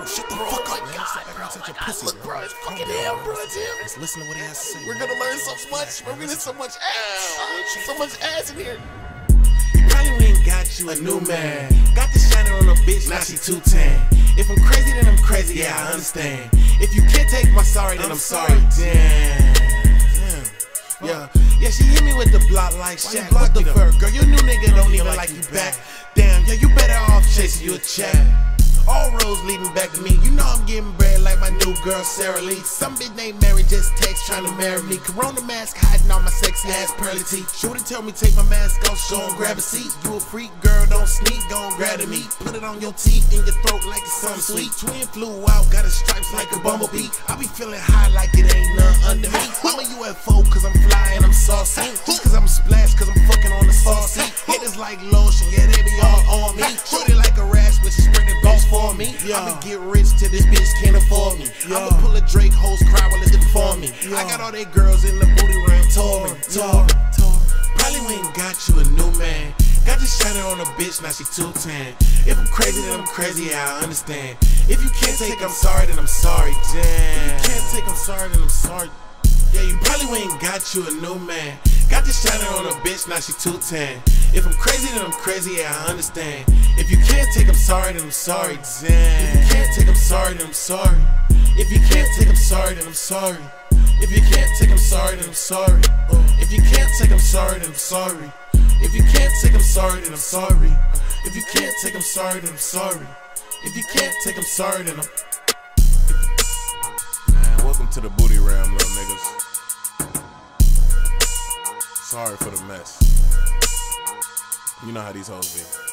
Bro, shut the Bro, fuck up, man. God, bro, such a God, pussy, look, bro, it's fucking down, hell, bro. bro, it's him. Just listen to what he has to say. We're gonna learn so Relax, much. We're gonna so much ass. So much ass in here. You probably ain't got you a new man. Got the shiner on a bitch, now she too tan. If I'm crazy, then I'm crazy, yeah, I understand. If you can't take my sorry, then I'm sorry. Damn. Damn. Yeah, yeah, she hit me with the block like Shaq. What the fuck, girl? Your new nigga don't even like you back. Damn, yeah, you better off chasing you a check. Roads leading back to me. You know I'm getting bread like my new girl Sara Lee. Some bitch named Mary just text trying to marry me. Corona mask hiding all my sexy ass pearly teeth. Shorty tell me take my mask off, show and grab a seat. You a freak, girl, don't sneak, gon' grab at me. Put it on your teeth in your throat like it's something sweet. Twin flew out, got a stripes like a bumblebee. I be feeling high like it ain't none under me. I'm a UFO cause I'm flying, I'm saucy. Just cause I'm splashed cause I'm fucking on the saucy. Haters like lotion, yeah, they be all on me. Shorty boss for. I'ma get rich till this bitch can't afford me. I'ma pull a Drake host cry while it's for me. I got all they girls in the booty room touring. Tour, tour. Probably we ain't got you a new man. Got the shiner on a bitch, now she too tan. If I'm crazy, then I'm crazy, yeah, I understand. If you can't take, I'm sorry, then I'm sorry, damn. If you can't take, I'm sorry, then I'm sorry. Yeah, you probably ain't got you a new man. Got the shiner on a bitch, now she too tan. If I'm crazy, then I'm crazy, yeah, I understand. If you can't take, I'm sorry, then I'm sorry, damn. If you can't take, I'm sorry, then I'm sorry. If you can't take, I'm sorry, then I'm sorry. If you can't take, I'm sorry, then I'm sorry. If you can't take, I'm sorry, then I'm sorry. If you can't take, I'm sorry, then I'm sorry. If you can't take, I'm sorry, then I'm sorry. If you can't take, I'm sorry, then I'm. Man, welcome to the booty ram, little niggas. Sorry for the mess. You know how these hoes be.